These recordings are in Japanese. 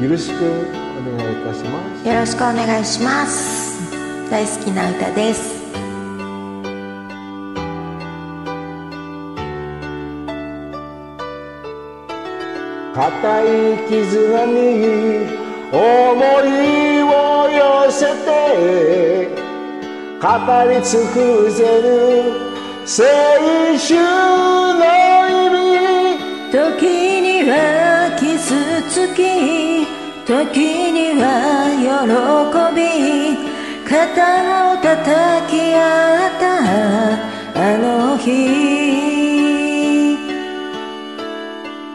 よろしくお願いいたします。よろしくお願いします。大好きな歌です。固い絆に思いを寄せて語り尽くせる青春の意味。時には傷つき時には喜び肩を叩き合ったあの日。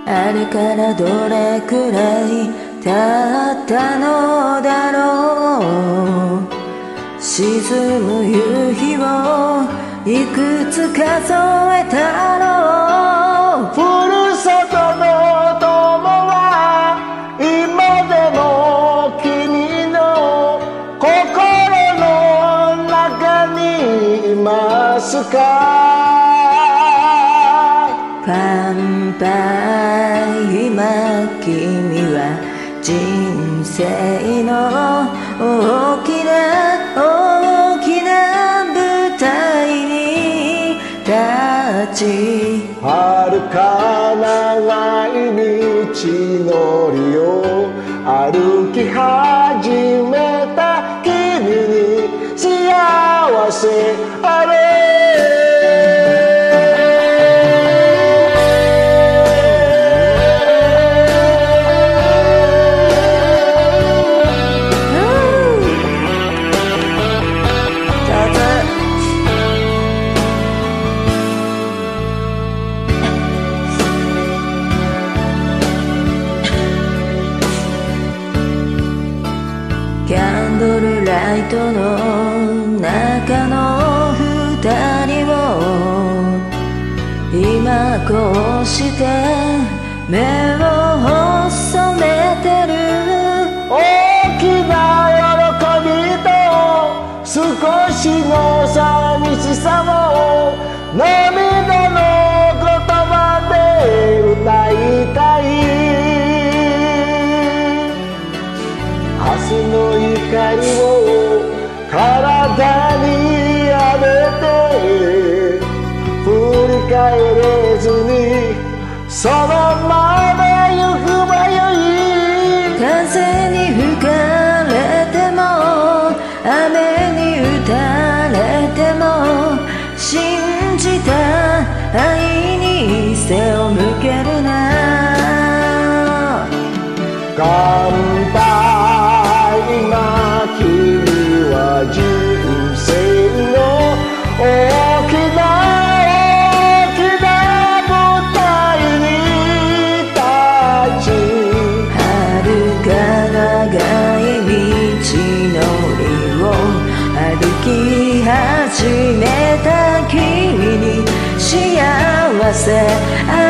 あれからどれくらい経ったのだろう。沈む夕日をいくつ数えたろう。乾杯今君は人生の大きな大きな舞台に立ち遥か長い道のりを歩き始めた君に幸せドルライトの中の二人を今こうして目を細めてる大きな喜びと少しの寂しさを涙の光を体に浴びて振り返れずにそのまま幸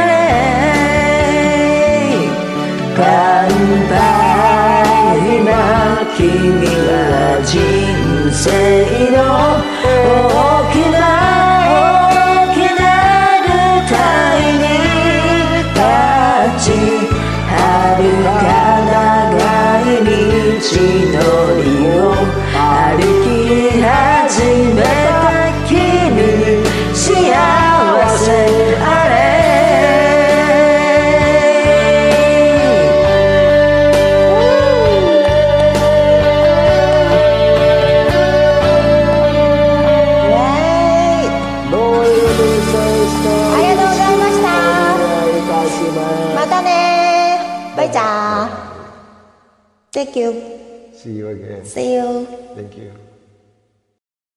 またねバイチャー Thank you See you again See you Thank you